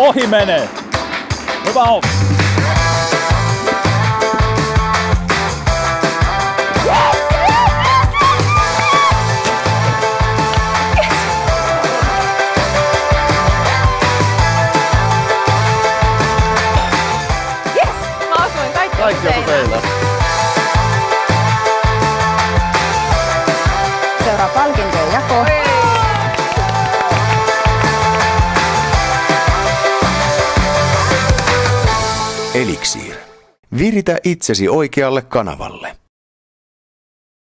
ohi menee. Hyvä on. Mä asuin kaikki, Kaikki on teillä. Seuraa Eliksiir. Viritä itsesi oikealle kanavalle.